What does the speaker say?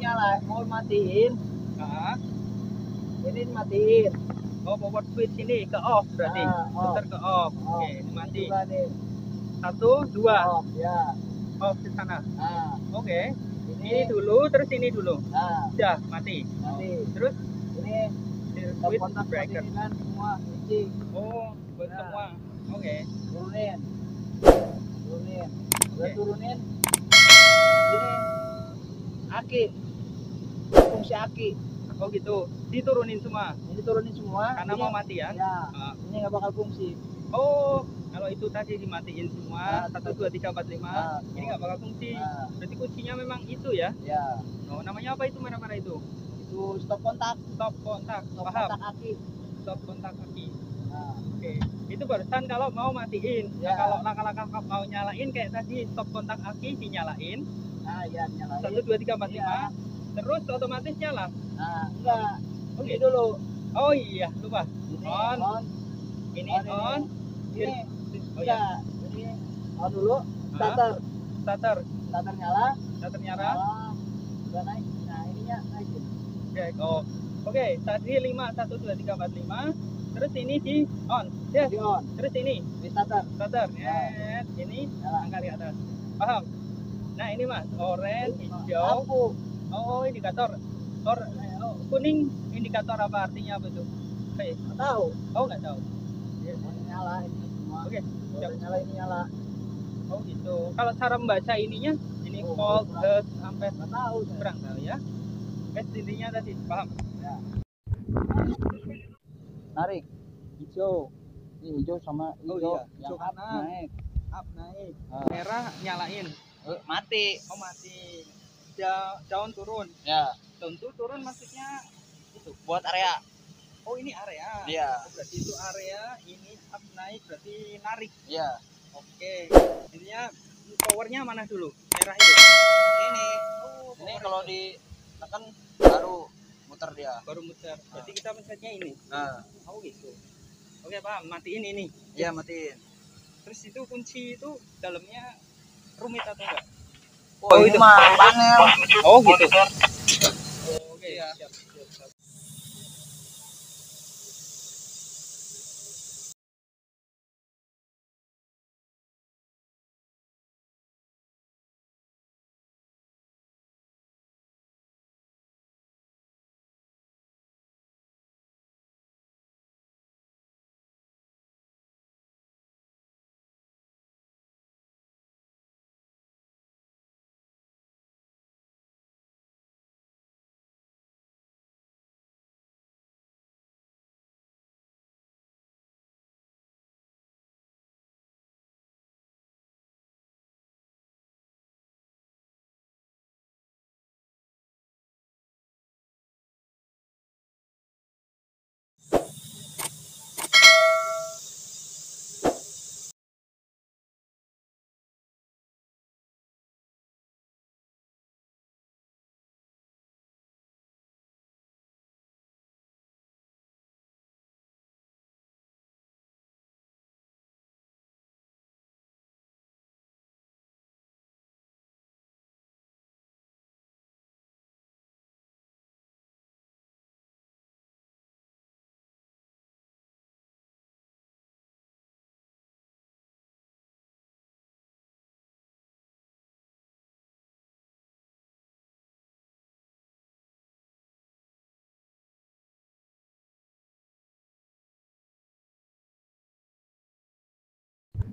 nyala, mau matiin. Nah, Ini matiin. oh power switch ini ke off berarti. Ah, off. Putar ke off. Off. Oke, ini mati. Satu, dua. Off, ya. Off di sana. Nah, Oke. ini, Ini dulu, terus ini dulu. Nah, Sudah mati. mati. Terus Ini switch kontak breaker. kan semua Oh, buat Nah. semua. Oke. turunin. Turunin. Udah Oke. turunin. Ini aki. Fungsi aki. Oh gitu. Diturunin semua. Ini turunin semua. Karena ini, mau mati ya. Ya, Ah. ini nggak bakal fungsi. Oh, kalau itu tadi dimatiin semua, Ah, satu dua tiga empat lima, Ah, ini nggak bakal fungsi. Nah, Berarti kuncinya memang itu ya. ya. Oh, namanya apa itu merah-merah itu? Itu stop kontak. Stop kontak. Stop Paham? kontak aki. Stop kontak kaki. Nah, Oke. Itu barusan kalau mau matiin. Nah, Ya. kalau langkah-langkah mau nyalain kayak tadi stop kontak aki dinyalain. nah ya nyalain. Satu dua tiga empat Iya. lima. Terus otomatis nyala. Nah, enggak. Oke. Ini dulu. Oh iya, lupa. Ini On. on. Ini On, on. Ini. Oh ya. Enggak. Ini on dulu. Starter. Starter. Starter nyala. Starter nyala. Nyala. Udah naik. Nah, ininya naikin. Oke, oh. Oke, tadi 5 1 2 3 4 5. Terus ini di on. Yes. Di on. Terus ini Di starter. starter. Yes. Ini Nyala. angkat di atas. Paham? Nah, ini Mas, orange, hijau. Lampu. Oh, indikator. Or, oh, kuning indikator apa artinya apa itu? Oke. Nggak tahu. Oh, nggak tahu. Ini nyala ini semua. Oke, siap. nyala ini nyala. Oh, gitu. Kalau cara membaca ininya ini Oh, volt, hertz, ampere Nggak tahu. kurang tahu ya. Guys, intinya tadi paham? Tarik. Hijau. Ini hijau sama Oh, hijau. iya. Yang up kanan. naik. Up naik. Ah. Merah nyalain. Eh, mati. Oh, mati. Da daun turun. Ya. Tuh turun maksudnya itu. Buat area. Oh, ini area. Iya. Oh, berarti itu area, ini up naik berarti narik. Iya. Oke. Intinya powernya mana dulu? Merah itu. Ini. Oh, Ini kalau di tekan baru muter dia. baru muter. Berarti kita pencetnya ini. Nah, Oh, gitu. Oke, paham. Matiin ini. iya matiin. Terus itu kunci itu dalamnya rumit atau enggak? Oh, ini mah panel. Oh, gitu. Oke, siap, siap, siap.